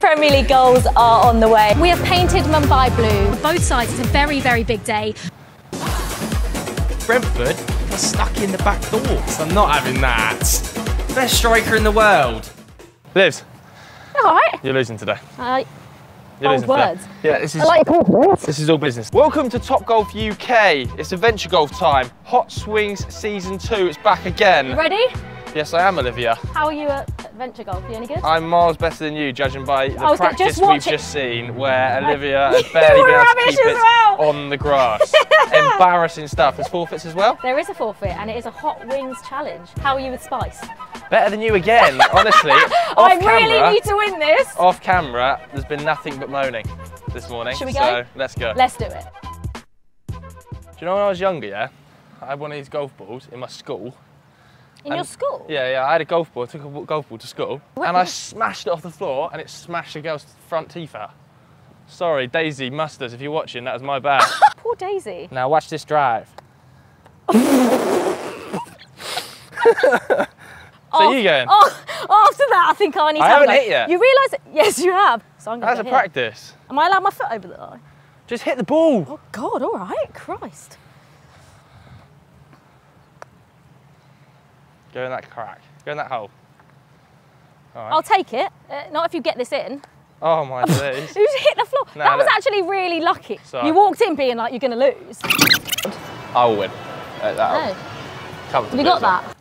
Premier League goals are on the way. We have painted Mumbai blue. Both sides, it's a very, very big day. Brentford are stuck in the back doors. I'm not having that. Best striker in the world. Liz, All right. you're losing today. Uh, You're Bold today. words. Yeah, this is I like confidence. this is all business. Welcome to Topgolf UK. It's adventure golf time. Hot Swings Season 2. It's back again. Ready? Yes, I am, Olivia. How are you at adventure golf? You any good? I'm miles better than you, judging by the oh, was practice just we've just seen, where Olivia has barely been able to keep it well. on the grass. Embarrassing stuff. There's forfeits as well. There is a forfeit and it is a hot wings challenge. How are you with spice? Better than you again, honestly. I camera, really need to win this. Off camera, there's been nothing but moaning this morning. Should we so go? let's go. Let's do it. Do you know when I was younger, yeah? I had one of these golf balls in my school. In your school? Yeah, yeah, I had a golf ball, I took a golf ball to school, What- and I smashed it off the floor and it smashed the girl's front teeth out. Sorry, Daisy Musters, if you're watching, that was my bad. Poor Daisy. now watch this drive. so you going? Oh, after that, I think I need to I haven't go. hit yet. You realise? Yes, you have. So I'm going That's a hit. practice. Am I allowed my foot over the line? Just hit the ball. Oh God! All right, Christ. Go in that crack. Go in that hole. Right. I'll take it. Uh, not if you get this in. Oh my days. You just hit the floor. Nah, that was look. actually really lucky. Sorry. You walked in being like you're going to lose. I will win. Uh, comfortably have you got that?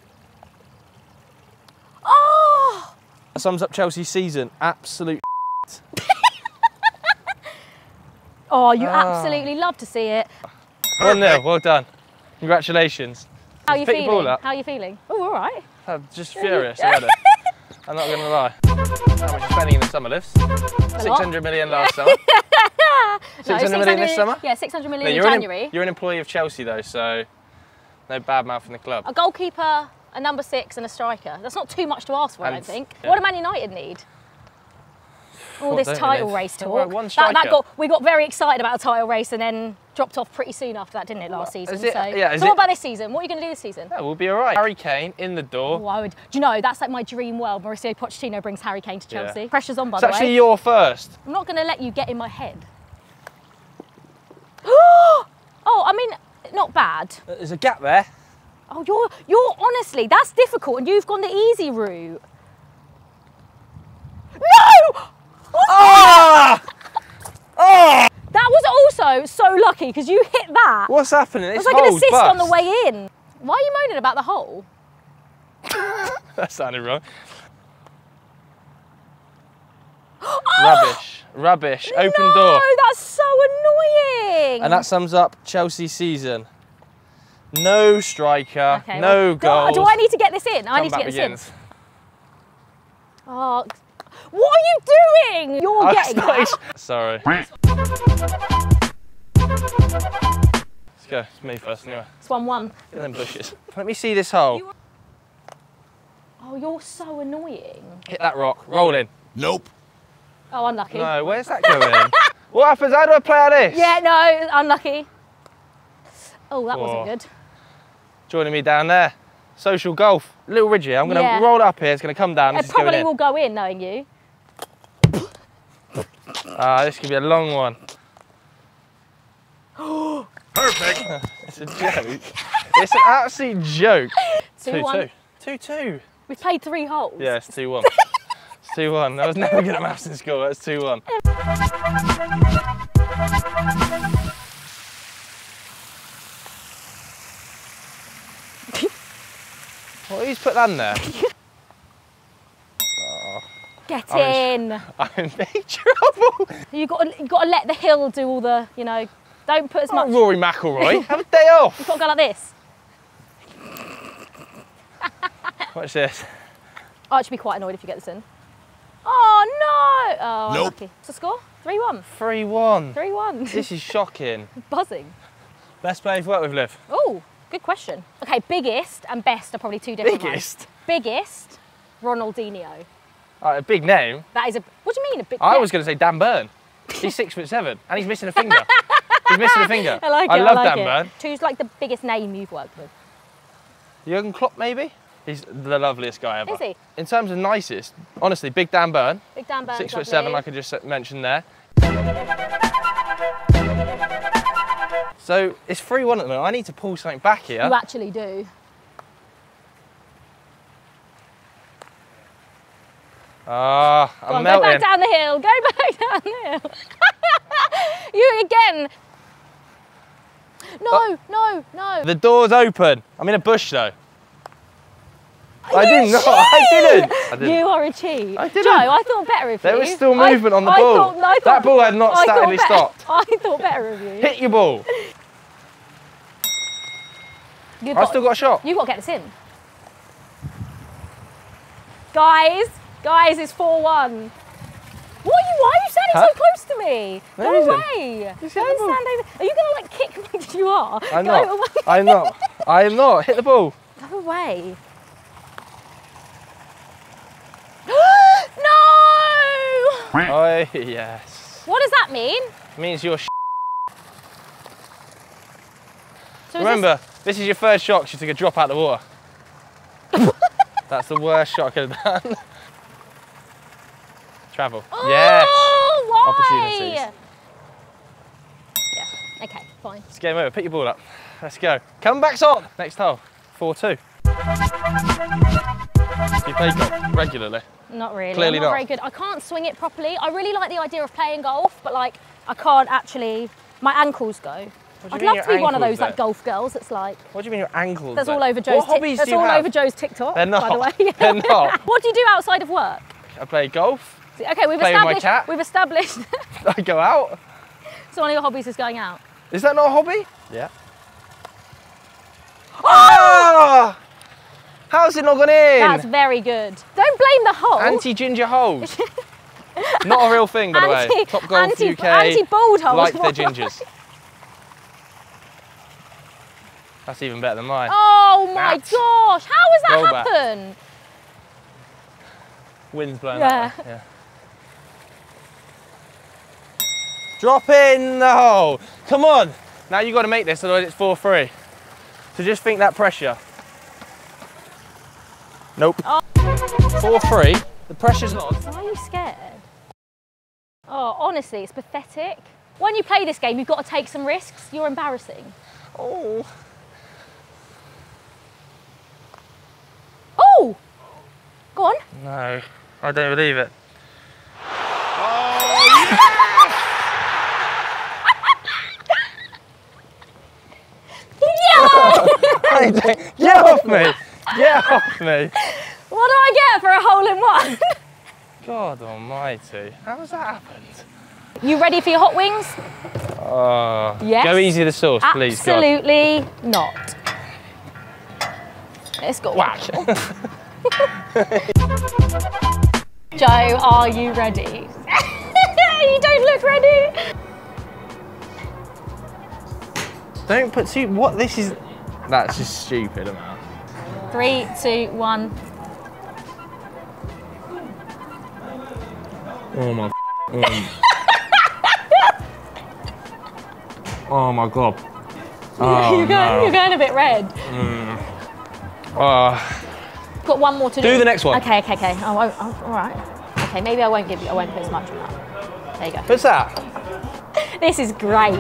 Oh! That sums up Chelsea's season. Absolute. Oh, you Ah. absolutely love to see it. 1 0. Well done. Congratulations. How are you feeling? How are you feeling? Oh, all right. I'm just furious already. I'm not going to lie. How much spending in the summer lifts? 600 million last summer. No, 600 million this summer? Yeah, 600 million No, in an, January. you're an employee of Chelsea though, so no bad mouth in the club. a goalkeeper, a number six, and a striker. That's not too much to ask for, I don't think. yeah. What do Man United need? All What this title race talk. worry, one that, that got, we got very excited about a title race and then dropped off pretty soon after that, didn't it, last season? is it- so, yeah, is so what it- about this season? What are you going to do this season? Yeah, we'll be all right. Harry Kane in the door. Oh, I would, do you know, that's like my dream world. Mauricio Pochettino brings Harry Kane to Yeah. Chelsea. Pressure's on, by It's the actually your first. I'm not going to let you get in my head. oh, I mean, not bad. Uh, there's a gap there. Oh, you're you're honestly that's difficult, and you've gone the easy route. No! Ah! That was also so lucky because you hit that. What's happening? It was like an assist on the way in. Why are you moaning about the hole? That sounded wrong. Rubbish. Rubbish. Open no, door. that's so annoying. And that sums up Chelsea season. No striker, Okay, no well, goals. Do, do I need to get this in? I need to Comeback get this begins. in. Oh, what are you doing? You're Oh, getting it's not that. Sorry. Let's go. It's me first anyway. It's one one. Get them bushes. Let me see this hole. Oh, you're so annoying. Hit that rock. Roll in. Nope. Oh, unlucky. No, where's that going? what happens? How do I play out this? Yeah, no, unlucky. Oh, that Whoa. wasn't good. Joining me down there. Social golf. Little ridge here. I'm going to Yeah. roll it up here. It's going to come down. It This going probably will go in, knowing you. Ah, this could be a long one. Perfect. It's a joke. it's an absolute joke. Two, Two, one. two. Two, two. We played three holes. Yeah, it's 2 1. it's 2 1. I was never good at maths in school. That's 2 1. Well, who's put that in there? Get I'm in- in. I'm in big trouble. You got to, you got to let the hill do all the, you know. Don't put as Not much. Rory McIlroy. Have a day off. You've got to go like this. Watch this. Oh, I'd actually be quite annoyed if you get this in. Oh no! Oh, Nope. unlucky. What's the score? Three one. 3 1. Three one. This is shocking. Buzzing. Best player you've worked with, Liv? Oh, good question. Okay, biggest and best are probably two different Biggest? ones. Biggest, Ronaldinho. Uh, a big name. That is a. What do you mean a big? I yeah. was going to say Dan Burn. He's six foot seven and he's missing a finger. he's missing a finger. I like it. I love like Dan it. Burn. Who's like the biggest name you've worked with? Jurgen Klopp, maybe? He's the loveliest guy ever. Is he? In terms of nicest, honestly, Big Dan Burn, Big Dan Burns. six foot lovely. seven, like I just mentioned there. So it's 3 1 at the moment. I need to pull something back here. You actually do. Ah, Go I'm on, go back down the hill. Go back down the hill. you again. No, no, no. The door's open. I'm in a bush though. I You did not. I didn't. I didn't. You are a cheat. I didn't. Joe, I thought better of There you. There was still I- movement on the I ball. thought- I That ball had not I statically stopped. I thought better of you. Hit your ball. You've I got, still got a shot. You've got to get this in. Guys, guys, it's 4 1. What are you, why are you standing Huh? so close to me? No Go away. Just Go hit and the ball. stand over. Are you going to like kick me? you are. I'm Go not. away. I'm not. I'm not. Hit the ball. Go away. no! Oh yes. What does that mean? It means you're. Sh- So Remember, this... is your first shot. 'cause You took a drop out of the water. That's the worst shot I could have done. Travel. This... Yes. Oh, why? Opportunities. Yeah. Okay. Fine. It's game over. Pick your ball up. Let's go. Come back on. Next hole. 4 2. Do you play golf regularly? Not really. Clearly I'm not, not. very good. I can't swing it properly. I really like the idea of playing golf, but like I can't actually. My ankles go. What do I'd mean love to be one of those like golf girls that's like What do you mean your ankles? that's then? all over Joe's. What hobbies that's do you all have? over Joe's TikTok. They're By the not. way. They're not. what do you do outside of work? I play golf. Okay, we've Play with my established. cat. We've established. I go out. so one of your hobbies is going out. Is that not a hobby? Yeah. Ah! How's it not gone in? That's very good. Don't blame the hole. Anti ginger holes. not a real thing, by the way. Anti- Topgolf anti- UK. anti-bald holes. Like their gingers. That's even better than mine. Oh my That's- gosh! How has that happened? Wind's blowing Yeah. that way. Yeah. Drop in the hole. Come on. Now you've got to make this, otherwise it's 4 3. So just think that pressure. Nope. Oh. 4 3. The pressure's on. Why are you scared? Oh, honestly, it's pathetic. When you play this game, you've got to take some risks. You're embarrassing. Oh. Oh! Go on. No, I don't believe it. Oh, yeah! I don't- Get off me! Get off me! what do I get for a hole in one? God almighty. How has that happened? you ready for your hot wings? Oh. Yes. Go easy the sauce, please, God. Absolutely not. Let's go. Whack. Joe, are you ready? you don't look ready. don't put too. What? This is. That's just stupid, amount. Three, two, one. Oh my. Um. oh my god. Oh, you're, going, you're going a bit red. Oh. Got one more to do. Do the next one. Okay, okay, okay. Oh, oh, oh, all right. Okay, maybe I won't give you. I won't put as much on that. There you go. What's that? This is great.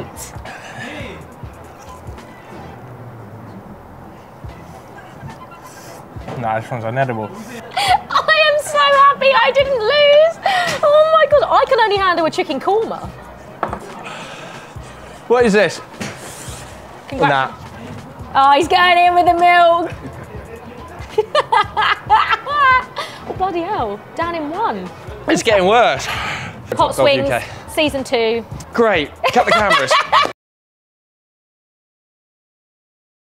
No, this one's unedible. I am so happy I didn't lose. Oh my god, I can only handle a chicken korma. What is this? Congrats. Nah. Oh, he's going in with the milk. Oh, bloody hell. Down in one. It's getting worse. Hot Swings, UK. season two. Great. Cut the cameras.